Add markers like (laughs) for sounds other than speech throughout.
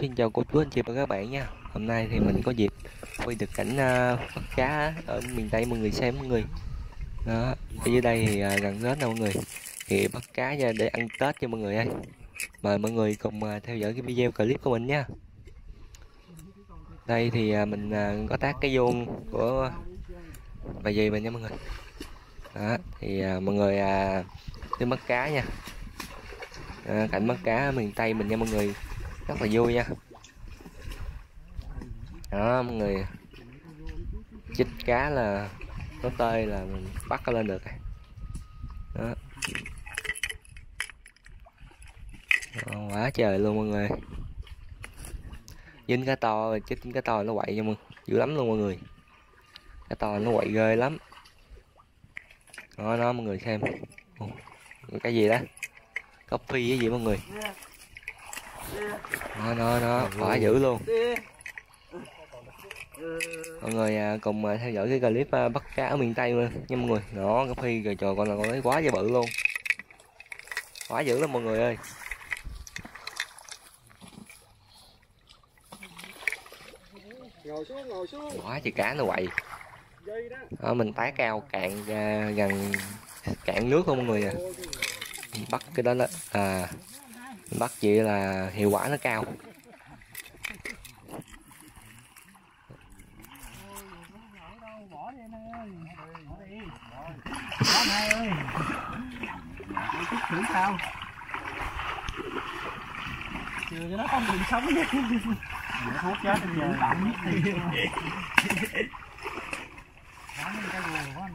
Xin chào cô chú anh chị và các bạn nha. Hôm nay thì mình có dịp quay được cảnh à, uh, bắt cá ở miền Tây mọi người xem mọi người. Đó, ở dưới đây thì uh, gần Tết nè mọi người. Thì bắt cá ra để ăn Tết cho mọi người ơi Mời mọi người cùng uh, theo dõi cái video clip của mình nha. Đây thì uh, mình uh, có tác cái vuông của bà dì mình nha mọi người. Đó, thì uh, mọi người uh, đi bắt cá nha. À, cảnh bắt cá ở miền Tây mình nha mọi người rất là vui nha. Đó, mọi người chích cá là nó tơi là mình bắt nó lên được đó. đó, quá trời luôn mọi người. Dính cá to, chích cá to nó quậy nha mọi dữ lắm luôn mọi người. Cá to nó quậy ghê lắm. Đó nó mọi người xem. Cái gì đó? Coffee cái gì mọi người? Nó nó nó quá dữ luôn. Mọi người à, cùng à, theo dõi cái clip à, bắt cá ở miền tây luôn nha mọi người. Nó phi rồi trời con là con ấy quá dữ bự luôn. Quá dữ lắm mọi người ơi. Ngồi xuống ngồi xuống quá chị cá nó quậy. Đó, mình tái cao cạn gần cạn nước không mọi người à. Bắt cái đó là à bắt vậy là hiệu quả nó cao. Để thử sao trừ nó không sống Để thuốc chết bây giờ tặng Bỏ lên cái guồng của anh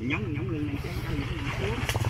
Nhấn nhấn lên cái Ngon.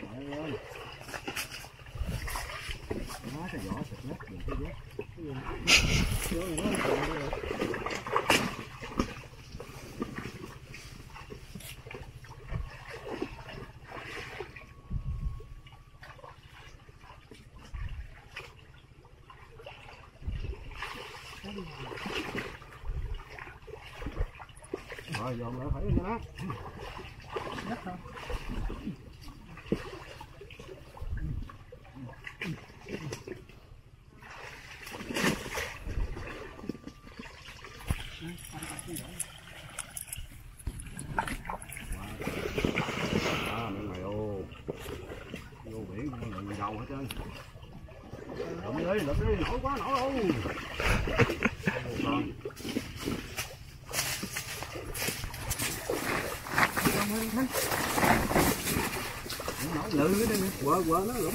Trời ơi nó cái vỏ sạch nhất đừng có vét rồi lại phải lên đi, lụm đi, nổi quá nổi luôn. Nổi lự cái đây nè, quờ quờ nó lụm.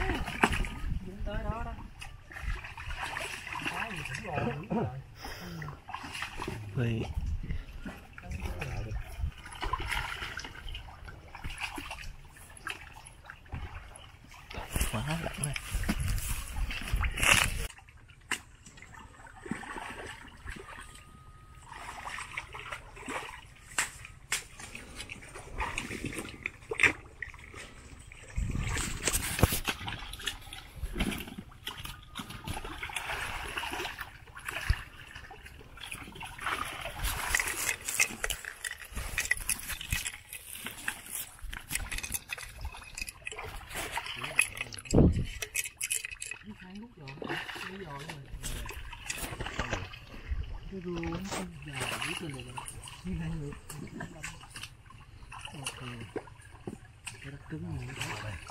Oh,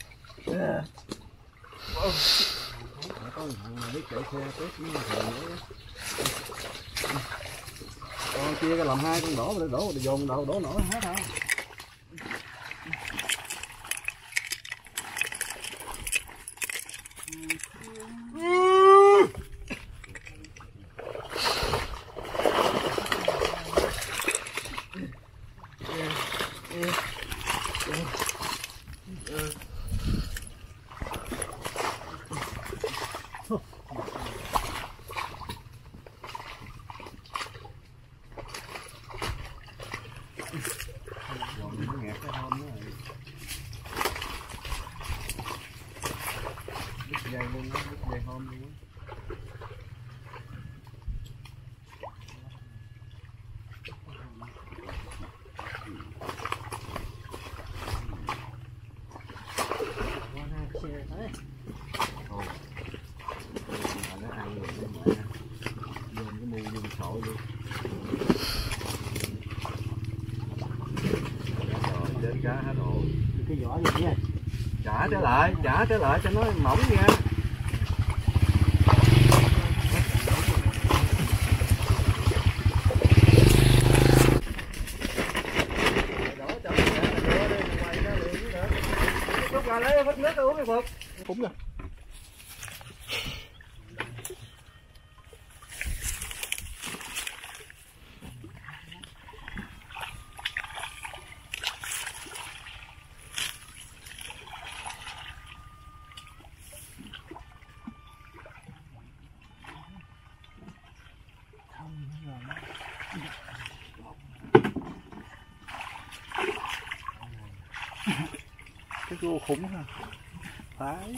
để xe tiếp nó thường nữa. Con kia cái làm hai con đổ đổ dồn đầu, đổ nổi hết hả? cái vỏ vô nha trả trở lại trả trở lại cho nó mỏng nha. Cũng rồi cái ô khủng ha. Phải.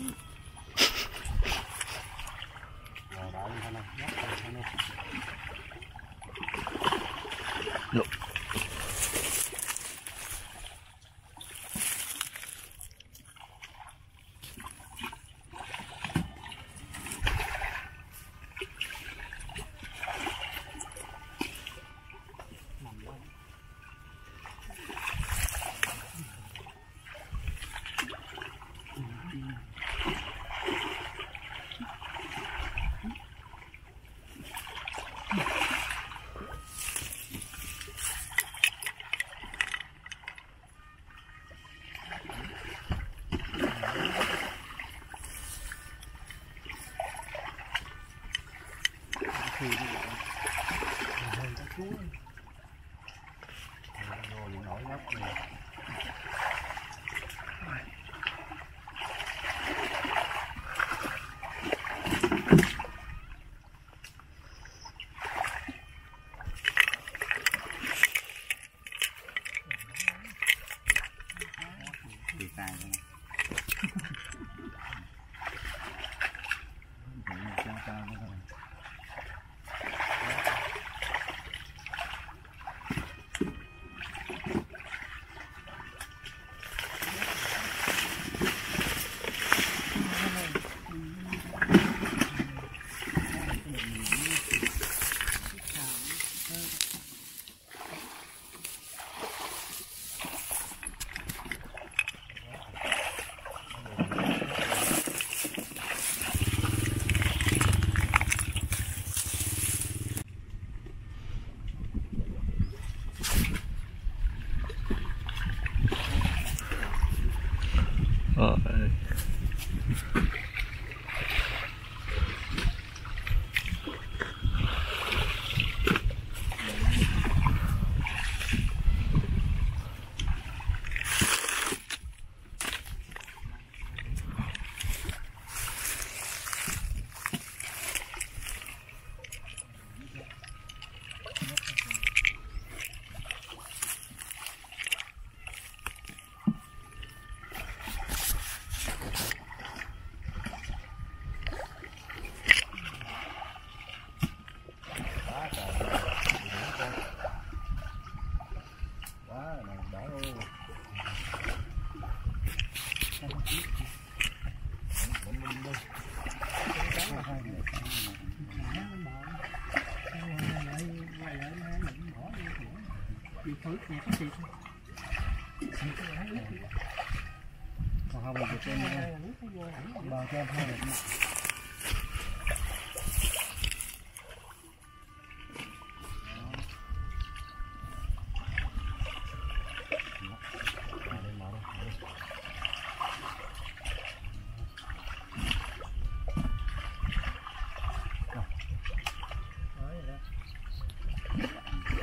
Còn không thì cho em bò cho em hai được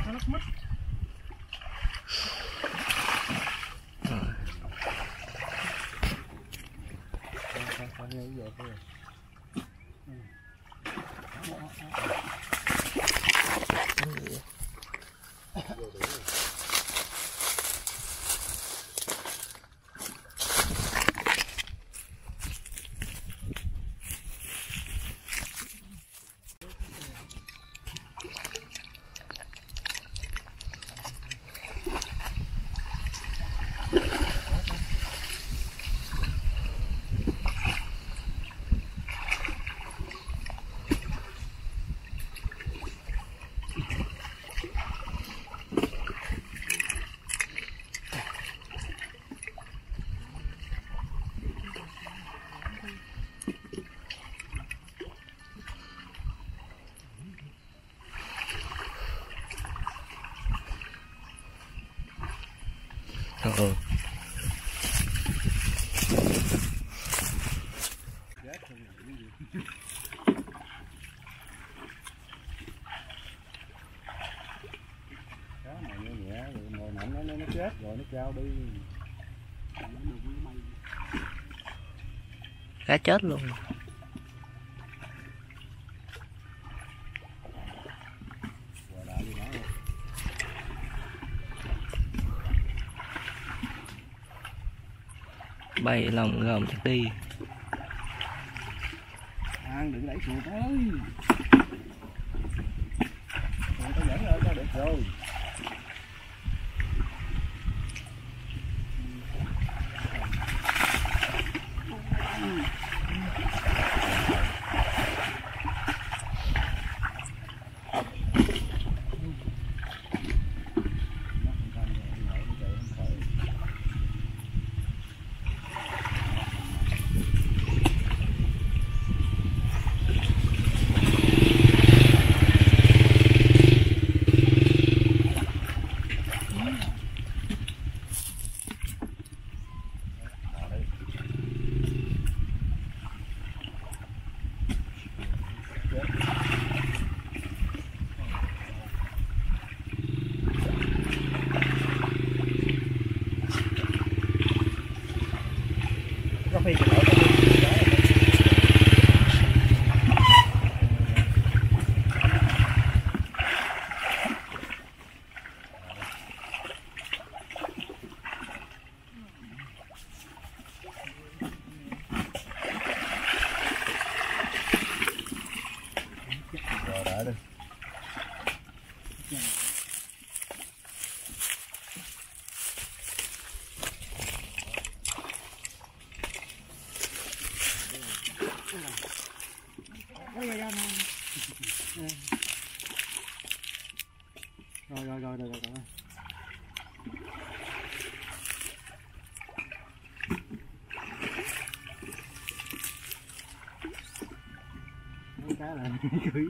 nó lắc mất ừ. đó mà nhẹ nhẹ rồi ngồi nằm nó nó trao đi. Cá chết luôn. Bay lòng gồm chắc đi. Ăn đừng đẩy chuột ơi tao dẫn rồi tao được rồi nó không thành rồi, nó nhảy nó chạy không khỏi. Vào đây. có phi cái lỗ có phi cái đó rồi đã đi rồi rồi rồi rồi rồi rồi. Mấy cá là (laughs) cưới